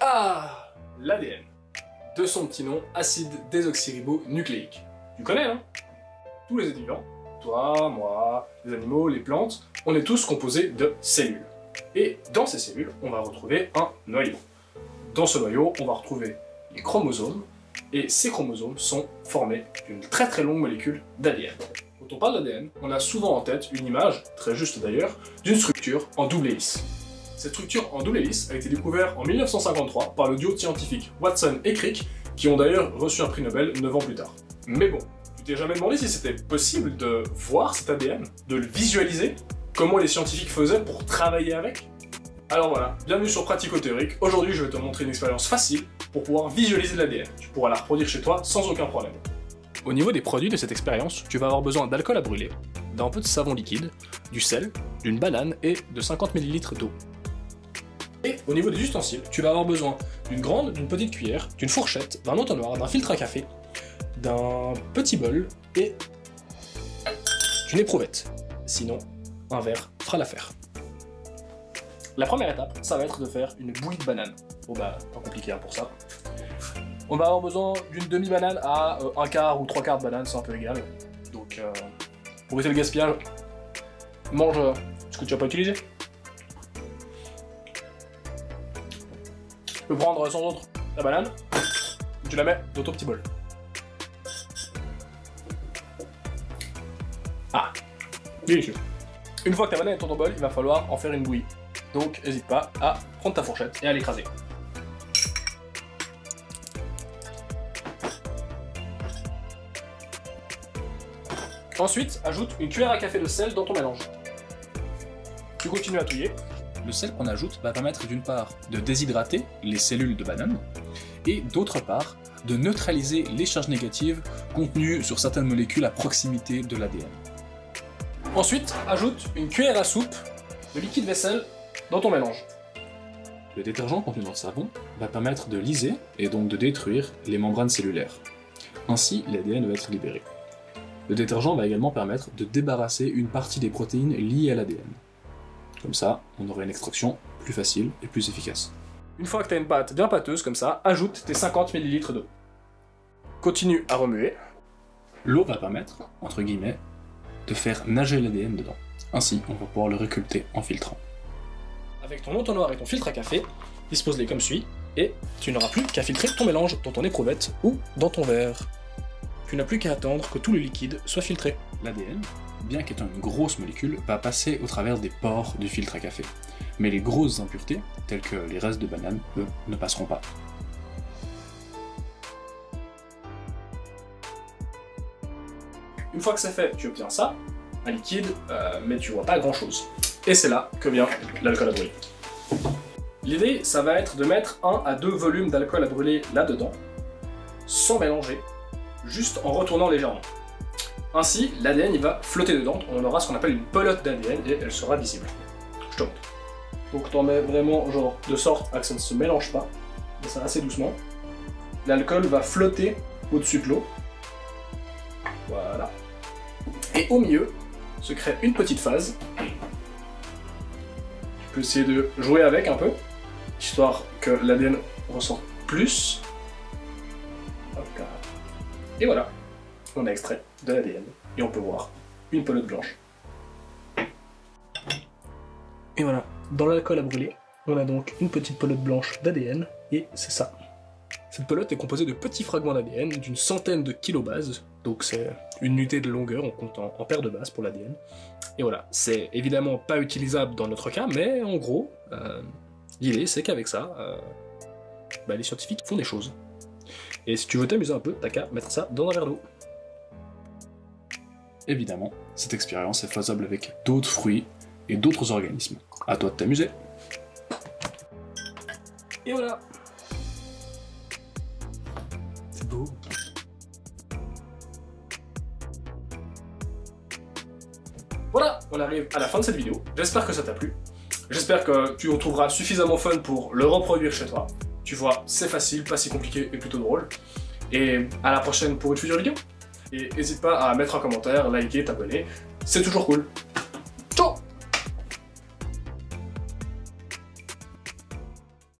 Ah L'ADN. De son petit nom, acide désoxyribonucléique. Tu connais, non Tous les êtres vivants, toi, moi, les animaux, les plantes, on est tous composés de cellules. Et dans ces cellules, on va retrouver un noyau. Dans ce noyau, on va retrouver les chromosomes, et ces chromosomes sont formés d'une très très longue molécule d'ADN. Quand on parle d'ADN, on a souvent en tête une image, très juste d'ailleurs, d'une structure en double hélice. Cette structure en double hélice a été découverte en 1953 par le duo scientifique Watson et Crick, qui ont d'ailleurs reçu un prix Nobel 9 ans plus tard. Mais bon, tu t'es jamais demandé si c'était possible de voir cet ADN, de le visualiser Comment les scientifiques faisaient pour travailler avec? Alors voilà, bienvenue sur Pratico Théorique. Aujourd'hui, je vais te montrer une expérience facile pour pouvoir visualiser l'ADN. Tu pourras la reproduire chez toi sans aucun problème. Au niveau des produits de cette expérience, tu vas avoir besoin d'alcool à brûler, d'un peu de savon liquide, du sel, d'une banane et de 50 ml d'eau. Et au niveau des ustensiles, tu vas avoir besoin d'une grande, d'une petite cuillère, d'une fourchette, d'un entonnoir, d'un filtre à café, d'un petit bol et d'une éprouvette. Sinon, un verre fera l'affaire. La première étape, ça va être de faire une bouillie de banane. Bon bah, pas compliqué hein, pour ça. On va avoir besoin d'une demi-banane à euh, un quart ou trois quarts de banane, c'est un peu égal. Donc, euh, pour éviter le gaspillage, mange euh, ce que tu vas pas utiliser. Tu peux prendre sans autre la banane, tu la mets dans ton petit bol. Ah, délicieux. Une fois que ta banane est dans ton bol, il va falloir en faire une bouillie. Donc n'hésite pas à prendre ta fourchette et à l'écraser. Ensuite, ajoute une cuillère à café de sel dans ton mélange. Tu continues à touiller. Le sel qu'on ajoute va permettre d'une part de déshydrater les cellules de banane et d'autre part de neutraliser les charges négatives contenues sur certaines molécules à proximité de l'ADN. Ensuite, ajoute une cuillère à soupe de liquide vaisselle dans ton mélange. Le détergent contenu dans le savon va permettre de liser et donc de détruire les membranes cellulaires. Ainsi, l'ADN va être libéré. Le détergent va également permettre de débarrasser une partie des protéines liées à l'ADN. Comme ça, on aura une extraction plus facile et plus efficace. Une fois que tu as une pâte bien pâteuse comme ça, ajoute tes 50 ml d'eau. Continue à remuer. L'eau va permettre, entre guillemets, de faire nager l'ADN dedans. Ainsi, on va pouvoir le récolter en filtrant. Avec ton entonnoir et ton filtre à café, dispose-les comme suit, et tu n'auras plus qu'à filtrer ton mélange dans ton éprouvette ou dans ton verre. Tu n'as plus qu'à attendre que tout le liquide soit filtré. L'ADN, bien qu'étant une grosse molécule, va passer au travers des pores du filtre à café. Mais les grosses impuretés, telles que les restes de banane, eux, ne passeront pas. Une fois que c'est fait, tu obtiens ça, un liquide, euh, mais tu vois pas grand chose. Et c'est là que vient l'alcool à brûler. L'idée, ça va être de mettre un à deux volumes d'alcool à brûler là-dedans, sans mélanger, juste en retournant légèrement. Ainsi, l'ADN va flotter dedans, on aura ce qu'on appelle une pelote d'ADN et elle sera visible. Je te montre. Donc t'en mets vraiment genre de sorte à que ça ne se mélange pas, mais ça assez doucement. L'alcool va flotter au-dessus de l'eau. Voilà. Et au milieu se crée une petite phase. Tu peux essayer de jouer avec un peu, histoire que l'ADN ressorte plus. Et voilà, on a extrait de l'ADN et on peut voir une pelote blanche. Et voilà, dans l'alcool à brûler, on a donc une petite pelote blanche d'ADN et c'est ça. Cette pelote est composée de petits fragments d'ADN d'une centaine de kilobases, donc c'est une unité de longueur, on compte en, en paires de bases pour l'ADN. Et voilà, c'est évidemment pas utilisable dans notre cas, mais en gros, euh, l'idée c'est qu'avec ça, euh, bah, les scientifiques font des choses. Et si tu veux t'amuser un peu, t'as qu'à mettre ça dans un verre d'eau. Évidemment, cette expérience est faisable avec d'autres fruits et d'autres organismes. À toi de t'amuser. Et voilà C'est beau. Voilà, on arrive à la fin de cette vidéo. J'espère que ça t'a plu. J'espère que tu en trouveras suffisamment fun pour le reproduire chez toi. Tu vois, c'est facile, pas si compliqué et plutôt drôle. Et à la prochaine pour une future vidéo. Et n'hésite pas à mettre un commentaire, liker, t'abonner. C'est toujours cool.